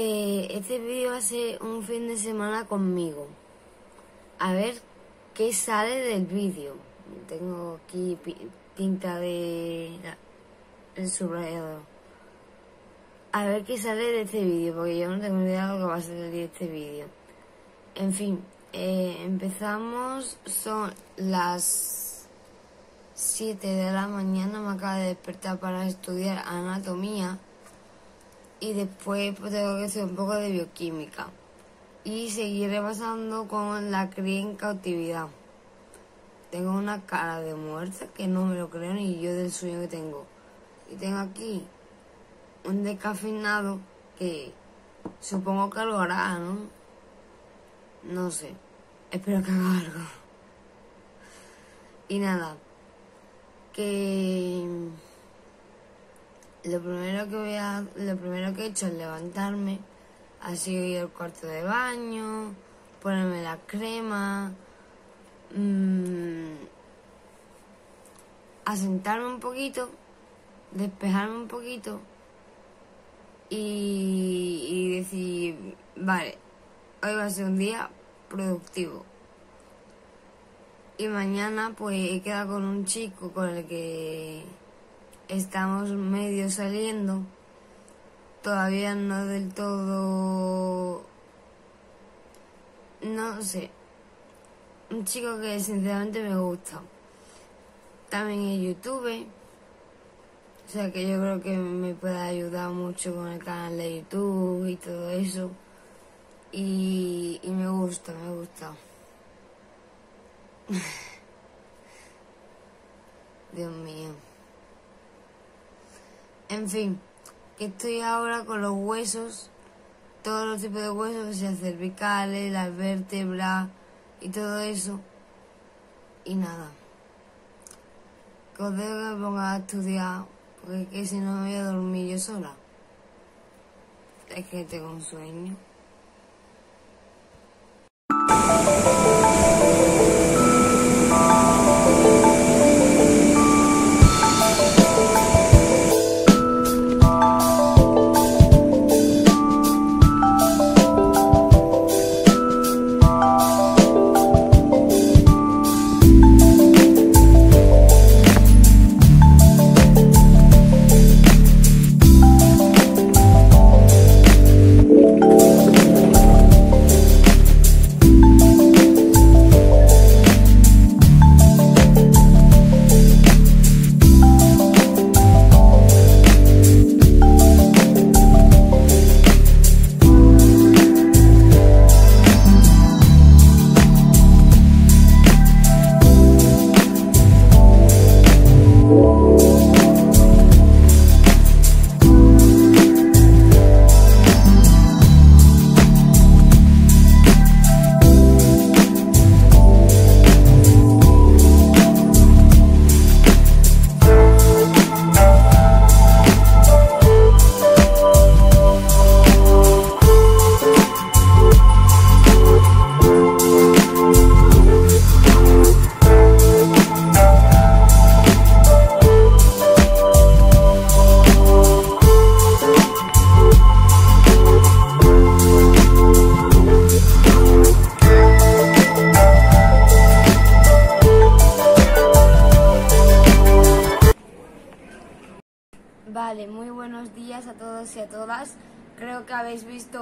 este vídeo va a ser un fin de semana conmigo. A ver qué sale del vídeo. Tengo aquí tinta de el subrayador. A ver qué sale de este vídeo, porque yo no tengo idea de lo que va a salir de este vídeo. En fin, eh, empezamos, son las 7 de la mañana, me acabo de despertar para estudiar anatomía y después pues, tengo que hacer un poco de bioquímica y seguir repasando con la cría en cautividad. Tengo una cara de muerta que no me lo creo ni yo del sueño que tengo. Y tengo aquí un descafeinado que supongo que lo hará, ¿no? No sé. Espero que haga algo. Y nada. Que lo primero que voy a, lo primero que he hecho es levantarme, así ir al cuarto de baño, ponerme la crema, mmm, asentarme un poquito, despejarme un poquito y, y decir, vale, hoy va a ser un día productivo. Y mañana pues he quedado con un chico con el que estamos medio saliendo. Todavía no del todo... No sé. Un chico que sinceramente me gusta. También en YouTube. O sea que yo creo que me puede ayudar mucho con el canal de YouTube y todo eso. Y, y me gusta, me gusta. Dios mío. En fin, que estoy ahora con los huesos, todos los tipos de huesos, sea cervicales, las vértebras y todo eso. Y nada. Que os dejo que me ponga a estudiar, porque es que si no me voy a dormir yo sola. Es que tengo un sueño.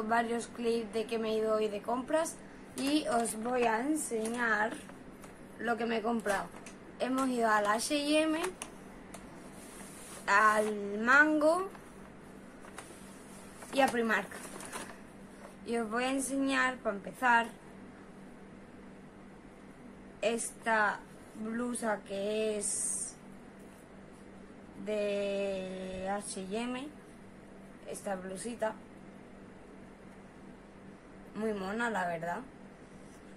Varios clips de que me he ido hoy de compras y os voy a enseñar lo que me he comprado. Hemos ido al H&M, al Mango y a Primark. Y os voy a enseñar, para empezar, esta blusa que es de H&M esta blusita muy mona la verdad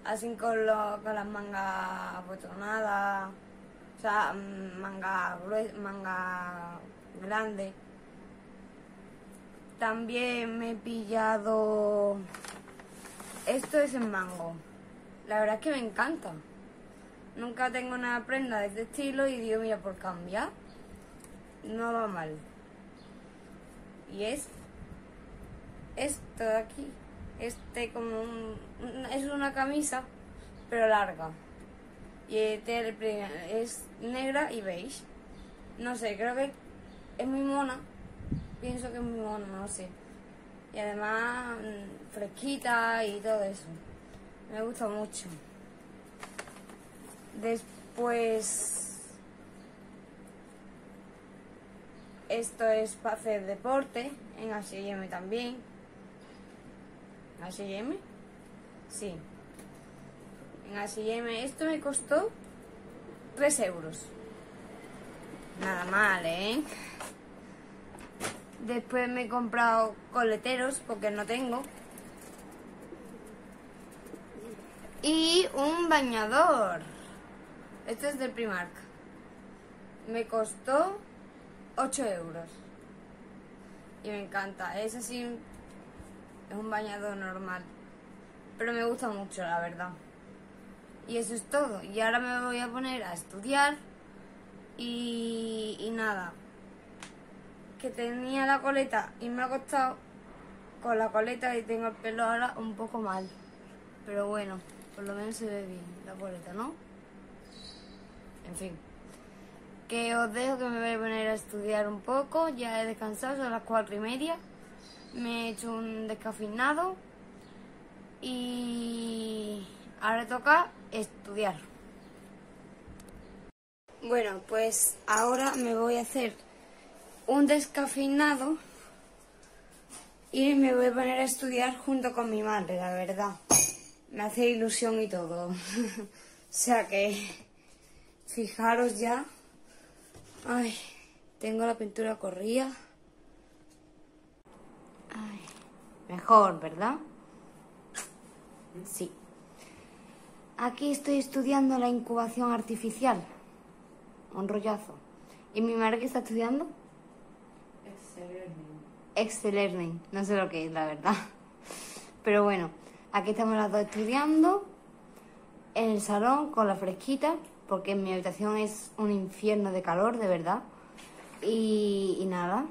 así con, con las mangas botonadas o sea manga manga grande también me he pillado esto es en mango la verdad es que me encanta nunca tengo una prenda de este estilo y digo mira por cambiar no va mal. Y es esto de aquí. Este como un, es una camisa, pero larga. Y este es negra y beige. No sé, creo que es muy mona. Pienso que es muy mona, no sé. Y además mm, fresquita y todo eso. Me gusta mucho. Después... Esto es para hacer deporte, en H&M también. ¿H&M? Sí. En H&M esto me costó 3 euros. Nada mal, ¿eh? Después me he comprado coleteros porque no tengo. Y un bañador. Este es del Primark. Me costó 8 euros. Y me encanta. Es así. Es un bañador normal. Pero me gusta mucho, la verdad. Y eso es todo. Y ahora me voy a poner a estudiar. Y, y nada. Que tenía la coleta y me ha costado con la coleta y tengo el pelo ahora un poco mal. Pero bueno, por lo menos se ve bien la coleta, ¿no? En fin. Que os dejo que me voy a poner a estudiar un poco. Ya he descansado, son las cuatro y media. Me he hecho un descafeinado. Y ahora toca estudiar. Bueno, pues ahora me voy a hacer un descafeinado y me voy a poner a estudiar junto con mi madre, la verdad. Me hace ilusión y todo. o sea que, fijaros ya. Ay, tengo la pintura corrida. Ay, mejor, ¿verdad? Sí. Aquí estoy estudiando la incubación artificial un rollazo. ¿Y mi madre qué está estudiando? Excel Learning. No sé lo que es, la verdad. Pero bueno, aquí estamos las dos estudiando en el salón con la fresquita, porque mi habitación es un infierno de calor, de verdad. Y nada,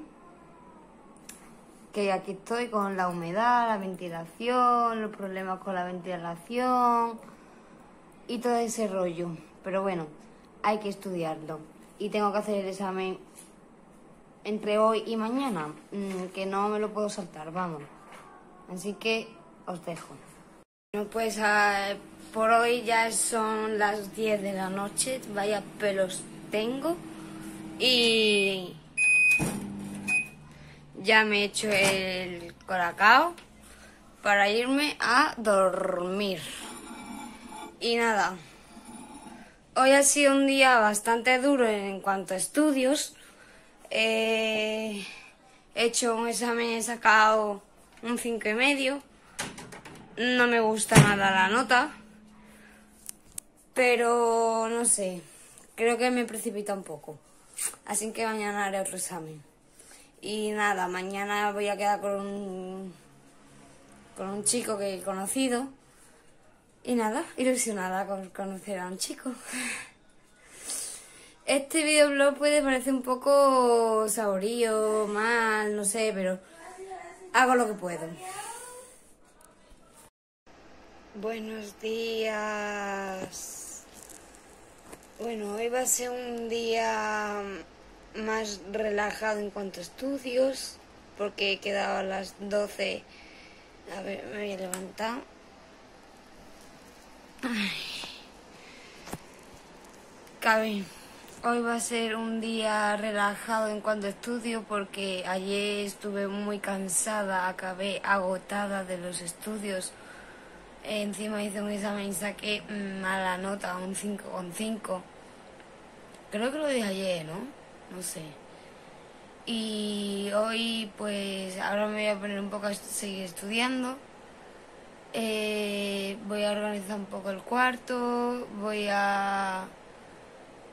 que aquí estoy con la humedad, la ventilación, los problemas con la ventilación y todo ese rollo. Pero bueno, hay que estudiarlo. Y tengo que hacer el examen entre hoy y mañana, mm, que no me lo puedo saltar, vamos. Así que os dejo. Bueno, pues ah, por hoy ya son las 10 de la noche, vaya pelos tengo. Y ya me he hecho el colacao para irme a dormir. Y nada. Hoy ha sido un día bastante duro en cuanto a estudios. he hecho un examen, he sacado un cinco y medio. No me gusta nada la nota. Pero no sé, creo que me precipita un poco. Así que mañana haré otro examen. Y nada, mañana voy a quedar con un, con un chico que he conocido y nada, ilusionada con conocer a un chico. Este videoblog puede parecer un poco saborío, mal, no sé, pero hago lo que puedo. Buenos días. Bueno, hoy va a ser un día más relajado en cuanto a estudios, porque he quedado a las 12. A ver, me voy a levantar. Ay. Cabe. Hoy va a ser un día relajado en cuanto a estudio porque ayer estuve muy cansada, acabé agotada de los estudios. Encima hice un examen y saqué mala nota, un 5,5. Creo que lo dije ayer, ¿no? No sé. Y hoy pues ahora me voy a poner un poco a seguir estudiando. Eh, voy a organizar un poco el cuarto, voy a,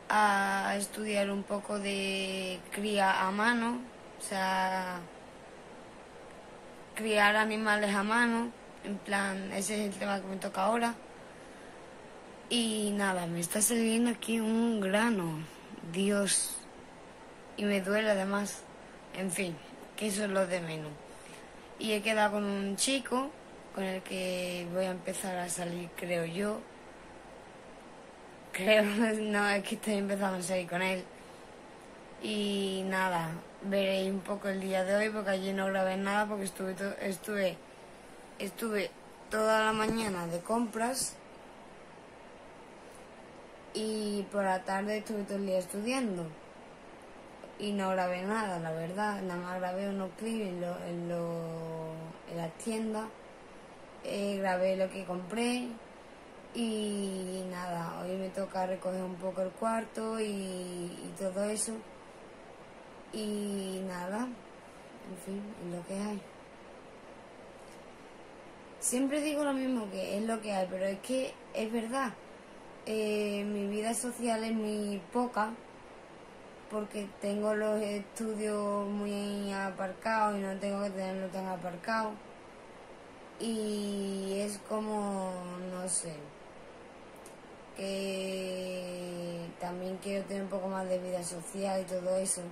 a estudiar un poco de cría a mano, o sea, criar animales a mano, en plan, ese es el tema que me toca ahora. Y nada, me está saliendo aquí un grano, Dios, y me duele además, en fin, que eso es lo de menos. y he quedado con un chico con el que voy a empezar a salir, creo yo. Creo, no, es que estoy empezando a salir con él. Y nada, veréis un poco el día de hoy porque allí no grabé nada porque estuve, estuve, estuve toda la mañana de compras y por la tarde estuve todo el día estudiando y no grabé nada, la verdad, nada más grabé unos clips en, lo, en, lo, en la tienda, eh, grabé lo que compré y nada, hoy me toca recoger un poco el cuarto y, y todo eso y nada, en fin, es lo que hay. Siempre digo lo mismo que es lo que hay, pero es que es verdad. Eh, mi vida social es muy poca porque tengo los estudios muy aparcados y no tengo que tenerlo tan aparcado. Y es como, no sé, que también quiero tener un poco más de vida social y todo eso.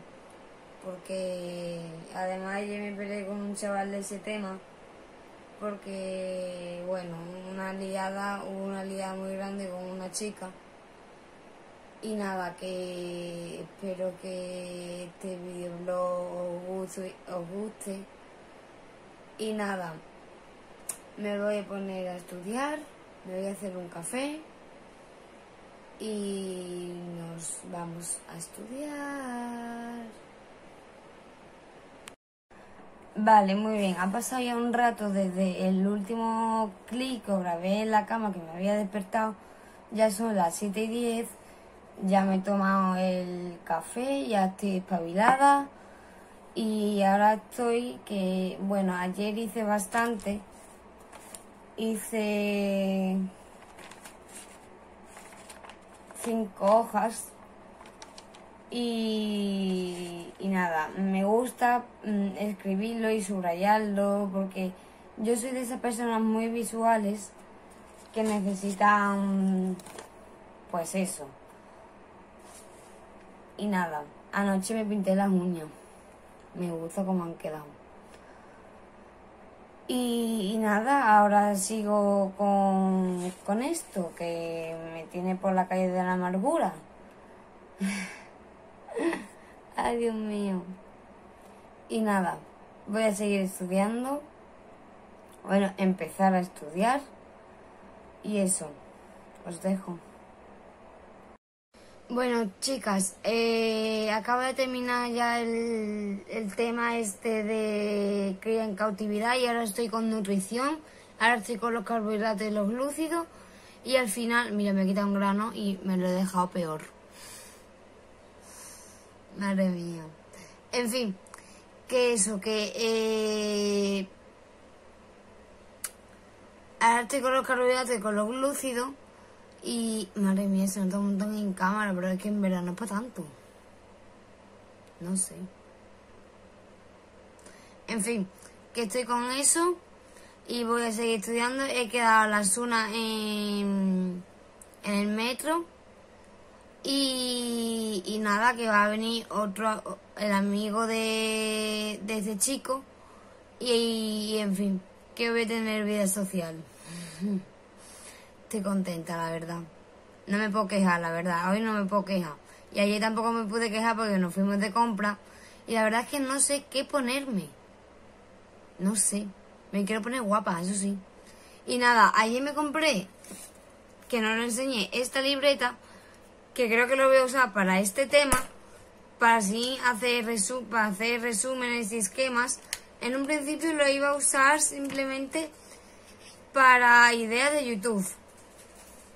Porque además yo me peleé con un chaval de ese tema porque, bueno, una liada, hubo una liada muy grande con una chica. Y nada, que espero que este videoblog os os guste. Y nada, me voy a poner a estudiar, me voy a hacer un café y nos vamos a estudiar. Vale, muy bien. Ha pasado ya un rato desde el último clic que grabé en la cama que me había despertado. Ya son las 7 y 10. Ya me he tomado el café, ya estoy espabilada. Y ahora estoy que, bueno, ayer hice bastante. Hice cinco hojas y, nada, me gusta mm, escribirlo y subrayarlo porque yo soy de esas personas muy visuales que necesitan pues eso. Y nada, anoche me pinté las uñas. Me gusta cómo han quedado. Y, nada, ahora sigo con, con esto que me tiene por la calle de la amargura. Ay, Dios mío. Y nada, voy a seguir estudiando. Bueno, empezar a estudiar. Y eso, os dejo. Bueno, chicas, eh, acabo de terminar ya el, el tema este de cría en cautividad y ahora estoy con nutrición. Ahora estoy con los carbohidratos y los glúcidos. Y al final, mira, me he quitado un grano y me lo he dejado peor. Madre mía. En fin, que eso, que... Eh, ahora estoy con los carbohidratos y con los glúcidos. Y, madre mía, se nota un montón en cámara, pero es que en verdad no es para tanto. No sé. En fin, que estoy con eso y voy a seguir estudiando. He quedado a las una en, el metro y, nada, que va a venir otro, el amigo de, de ese chico. Y, en fin, que voy a tener vida social. Estoy contenta, la verdad. No me puedo quejar, la verdad. Hoy no me puedo quejar. Y ayer tampoco me pude quejar porque nos fuimos de compra. Y la verdad es que no sé qué ponerme. No sé. Me quiero poner guapa, eso sí. Y nada, ayer me compré, que no lo enseñé, esta libreta que creo que lo voy a usar para este tema, para así hacer, para hacer resúmenes y esquemas. En un principio lo iba a usar simplemente para ideas de YouTube.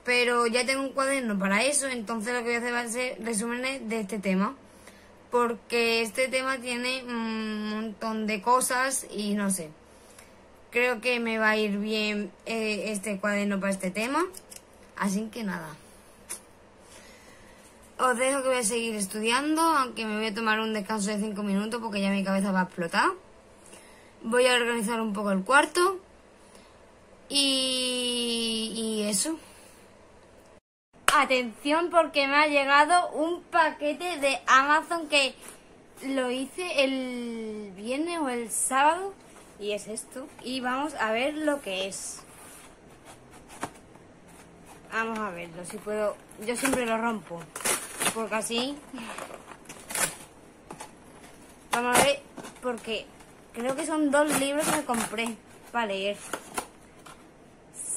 Pero ya tengo un cuaderno para eso, entonces lo que voy a hacer va a ser resúmenes de este tema. Porque este tema tiene un montón de cosas y no sé. Creo que me va a ir bien eh, este cuaderno para este tema. Así que nada. Os dejo que voy a seguir estudiando, aunque me voy a tomar un descanso de 5 minutos porque ya mi cabeza va a explotar. Voy a organizar un poco el cuarto. Y, y eso. Atención porque me ha llegado un paquete de Amazon que lo hice el viernes o el sábado Y es esto. Y vamos a ver lo que es. Vamos a verlo, si puedo. Yo siempre lo rompo. Porque así. Vamos a ver, porque creo que son dos libros que me compré para leer.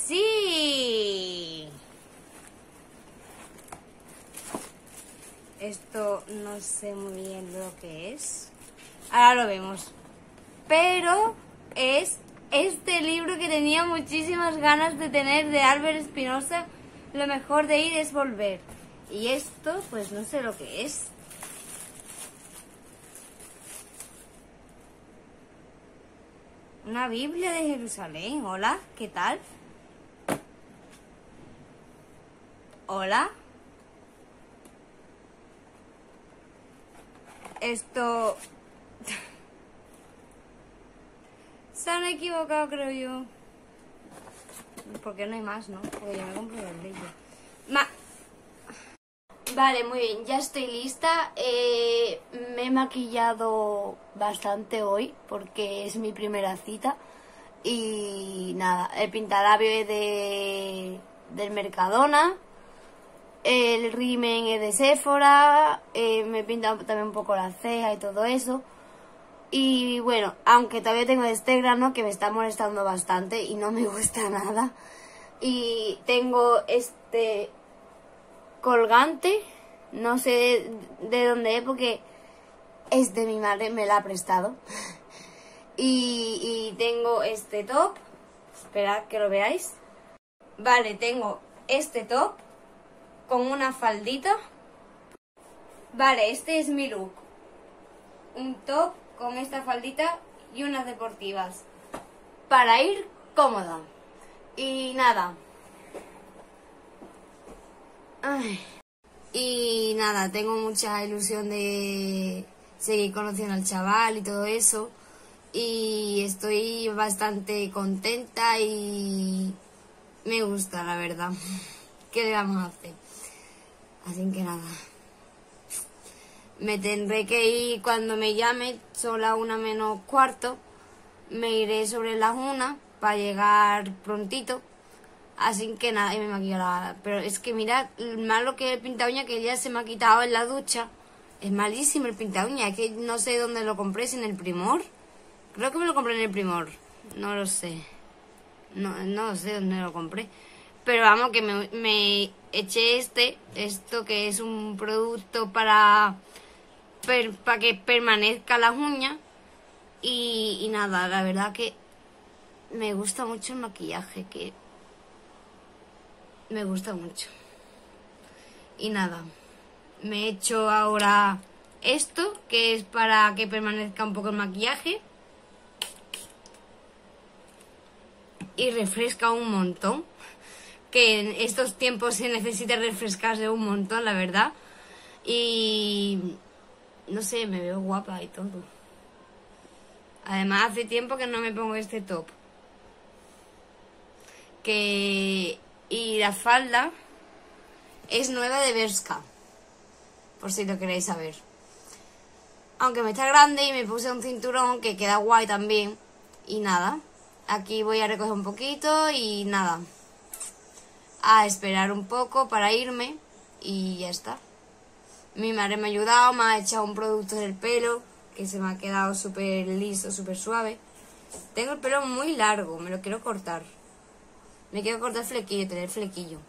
¡Sí! Esto no sé muy bien lo que es. Ahora lo vemos. Pero es este libro que tenía muchísimas ganas de tener de Albert Espinosa. Lo mejor de ir es volver. Y esto, pues no sé lo que es. Una Biblia de Jerusalén. Hola, ¿qué tal? Hola. Esto... Se han equivocado, creo yo. Porque no hay más, ¿no? Porque yo me compro el. Ma Vale, muy bien, ya estoy lista. Eh, me he maquillado bastante hoy porque es mi primera cita. Y nada, el pintalabio es de, del Mercadona. El rimen es de Sephora. Eh, me he también un poco la ceja y todo eso. Y bueno, aunque todavía tengo este grano que me está molestando bastante y no me gusta nada. Y tengo este colgante, no sé de, dónde es porque es de mi madre, me la ha prestado. y, y tengo este top, esperad que lo veáis. Vale, tengo este top con una faldita. Vale, este es mi look. Un top con esta faldita y unas deportivas. Para ir cómoda. Y nada, y nada, tengo mucha ilusión de seguir conociendo al chaval y todo eso. Y estoy bastante contenta y me gusta, la verdad. ¿Qué le vamos a hacer? Así que nada. Me tendré que ir cuando me llame, son las una menos cuarto. Me iré sobre las una para llegar prontito Así que nada, y me maquillo la... Pero es que mirad, malo que el pinta uña que ya se me ha quitado en la ducha. Es malísimo el pinta uña, es que no sé dónde lo compré, si en el primor. Creo que me lo compré en el primor, no lo sé. No, no sé dónde lo compré. Pero vamos, que me, me eché este, esto que es un producto para, para que permanezca las uñas. Y, y nada, la verdad que me gusta mucho el maquillaje, que me gusta mucho. Y nada, me he hecho ahora esto, que es para que permanezca un poco el maquillaje. Y refresca un montón. Que en estos tiempos se necesita refrescarse un montón, la verdad. Y no sé, me veo guapa y todo. Además, hace tiempo que no me pongo este top. Que y la falda es nueva de Berska, por si lo queréis saber. Aunque me está grande y me puse un cinturón que queda guay también. Y nada, aquí voy a recoger un poquito y nada. A esperar un poco para irme y ya está. Mi madre me ha ayudado, me ha echado un producto en el pelo que se me ha quedado súper liso, súper suave. Tengo el pelo muy largo, me lo quiero cortar. Me quiero cortar flequillo, tener flequillo.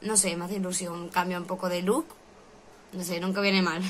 No sé, me hace ilusión, cambia un poco de look. No sé, nunca viene mal.